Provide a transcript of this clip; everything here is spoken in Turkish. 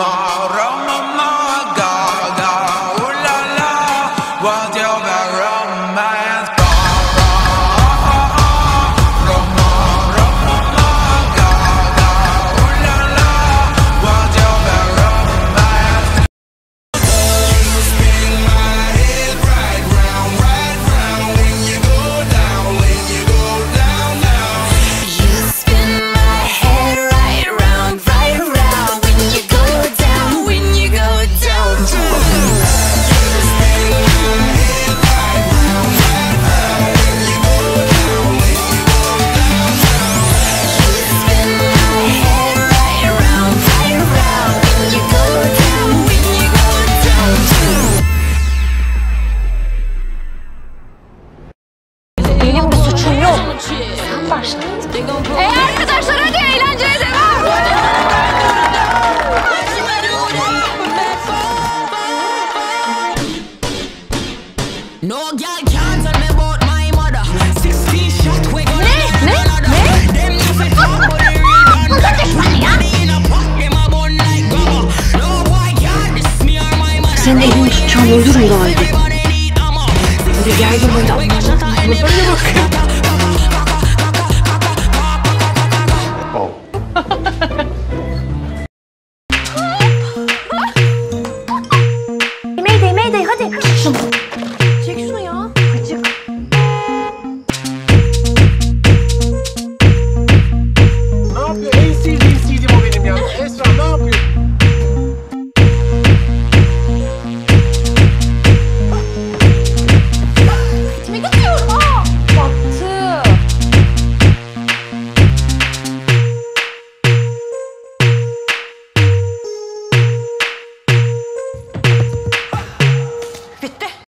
ma, ra ma ooh la la, what you your Sen başlattın. Hey arkadaşlar hadi eğlenceye devam. No girl Ne? Ne? Ne? Senin elini tutacağım öldürün daha iyi. Hadi gel gel hadi. Bana bak. Come on.